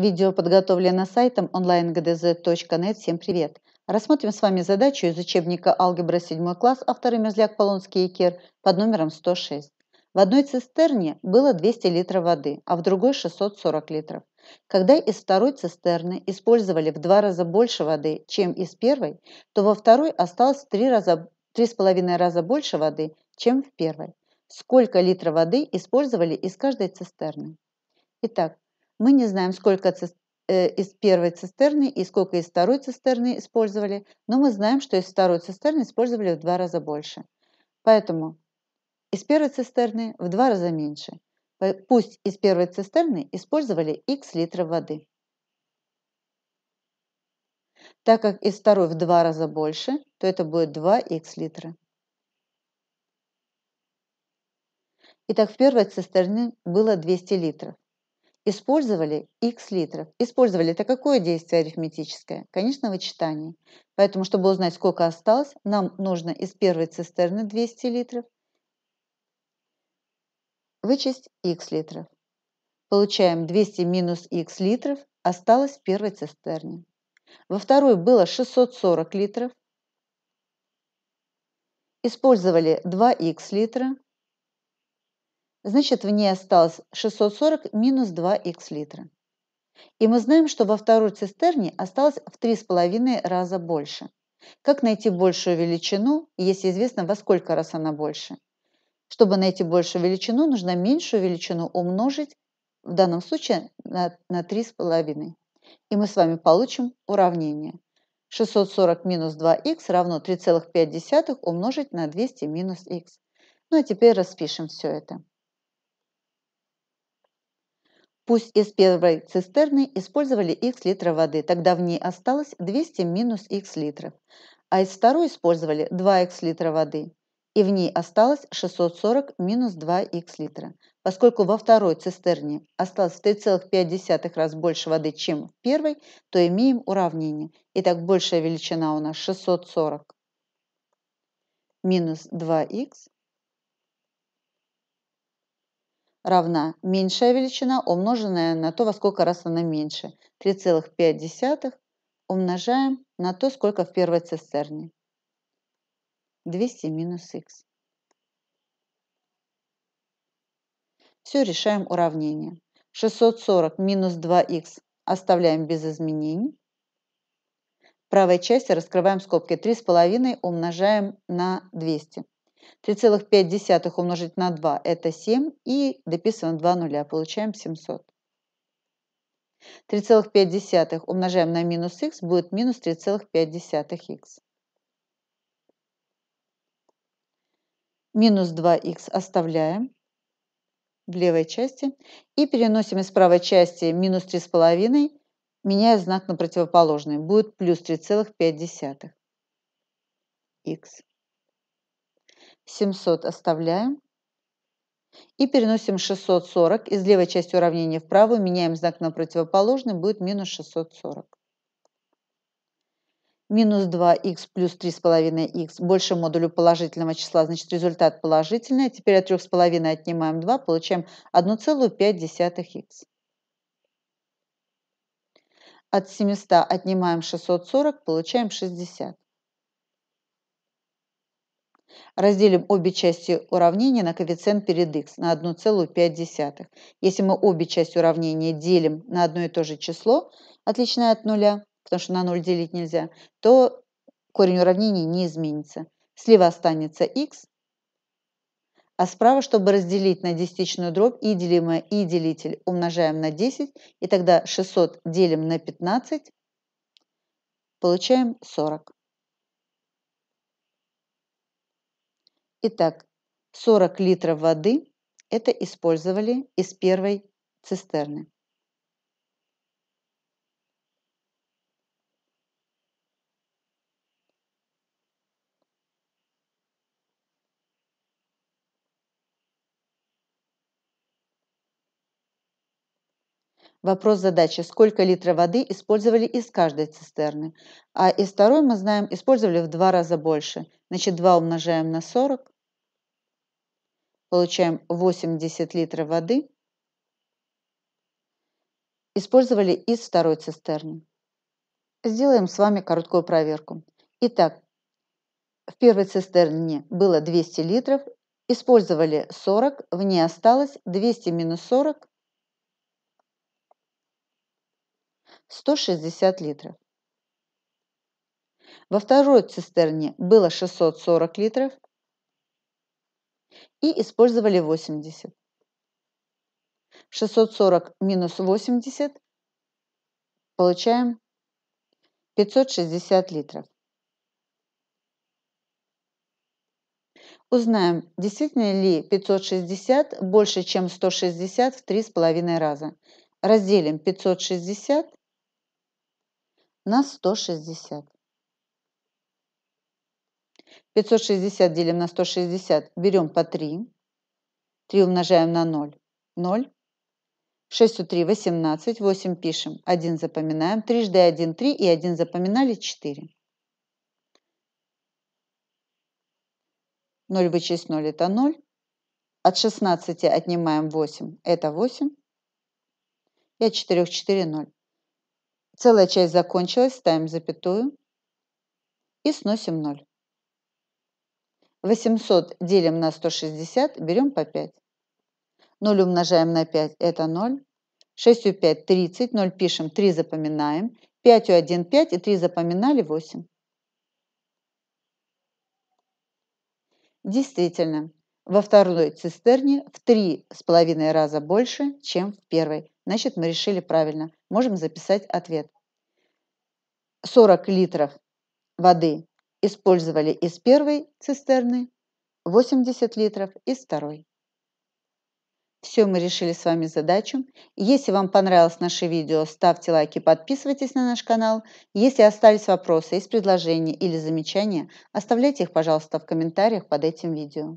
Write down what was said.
Видео подготовлено сайтом onlinegdz.net. Всем привет! Рассмотрим с вами задачу из учебника «Алгебра 7 класс» авторы Мерзляк, Полонский и Кер под номером 106. В одной цистерне было 200 литров воды, а в другой 640 литров. Когда из второй цистерны использовали в два раза больше воды, чем из первой, то во второй осталось три раза, три с половиной раза больше воды, чем в первой. Сколько литров воды использовали из каждой цистерны? Итак, мы не знаем, сколько э, из первой цистерны и сколько из второй цистерны использовали, но мы знаем, что из второй цистерны использовали в два раза больше. Поэтому из первой цистерны в два раза меньше. Пусть из первой цистерны использовали x литров воды. Так как из второй в два раза больше, то это будет 2х литра. Итак, в первой цистерне было 200 литров. Использовали x литров. Использовали это какое действие арифметическое? Конечно, вычитание. Поэтому, чтобы узнать, сколько осталось, нам нужно из первой цистерны 200 литров вычесть x литров. Получаем 200 минус x литров осталось в первой цистерне. Во второй было 640 литров. Использовали 2х литра Значит, в ней осталось 640 минус 2х литра. И мы знаем, что во второй цистерне осталось в 3,5 раза больше. Как найти большую величину, если известно, во сколько раз она больше? Чтобы найти большую величину, нужно меньшую величину умножить, в данном случае, на, на 3,5. И мы с вами получим уравнение. 640 минус 2х равно 3,5 умножить на 200 минус х. Ну а теперь распишем все это. Пусть из первой цистерны использовали х литров воды, тогда в ней осталось 200 минус х литров, а из второй использовали 2х литра воды, и в ней осталось 640 минус 2х литра. Поскольку во второй цистерне осталось в 3,5 раз больше воды, чем в первой, то имеем уравнение. Итак, большая величина у нас 640 минус 2х равна меньшая величина, умноженная на то, во сколько раз она меньше. 3,5 умножаем на то, сколько в первой цистерне. 200 минус х. Все, решаем уравнение. 640 минус 2х оставляем без изменений. В правой части раскрываем скобки. 3,5 умножаем на 200. 3,5 умножить на 2 – это 7, и дописываем 2 нуля, получаем 700. 3,5 умножаем на минус х, будет минус 3,5х. Минус 2х оставляем в левой части и переносим из правой части минус 3,5, меняя знак на противоположный. Будет плюс 3,5х. 700 оставляем. И переносим 640 из левой части уравнения в правую, меняем знак на противоположный, будет минус 640. Минус 2х плюс 3,5х больше модулю положительного числа, значит результат положительный. Теперь от 3,5 отнимаем 2, получаем 1,5х. От 700 отнимаем 640, получаем 60. Разделим обе части уравнения на коэффициент перед х на 1,5. Если мы обе части уравнения делим на одно и то же число, отличное от нуля, потому что на 0 делить нельзя, то корень уравнения не изменится. Слева останется х, а справа, чтобы разделить на десятичную дробь, и делимое, и делитель умножаем на 10, и тогда 600 делим на 15, получаем 40. Итак, 40 литров воды это использовали из первой цистерны. Вопрос задачи. Сколько литров воды использовали из каждой цистерны? А из второй мы знаем, использовали в два раза больше. Значит, 2 умножаем на 40. Получаем 80 литров воды. использовали из второй цистерны. Сделаем с вами короткую проверку. Итак, в первой цистерне было 200 литров, использовали 40, в ней осталось 200 минус 40, 160 литров. Во второй цистерне было 640 литров и использовали 80. 640 минус 80 получаем 560 литров. Узнаем, действительно ли 560 больше, чем 160 в 3,5 раза. Разделим 560 на 160. 560 делим на 160, берем по 3. 3 умножаем на 0. 0. 6 у 3, 18, 8 пишем, 1 запоминаем, трижды 1, 3 и 1 запоминали, 4. 0 вычесть 0 это 0. От 16 отнимаем 8, это 8. И от 4, 4, 0. Целая часть закончилась, ставим запятую и сносим 0. 800 делим на 160, берем по 5. 0 умножаем на 5, это 0. 6 у 5, 30, 0 пишем, 3 запоминаем. 5 у 1, 5 и 3 запоминали, 8. Действительно, во второй цистерне в 3,5 раза больше, чем в первой. Значит, мы решили правильно. Можем записать ответ. 40 литров воды использовали из первой цистерны, 80 литров из второй. Все, мы решили с вами задачу. Если вам понравилось наше видео, ставьте лайки, подписывайтесь на наш канал. Если остались вопросы, есть предложения или замечания, оставляйте их, пожалуйста, в комментариях под этим видео.